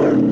Ugh.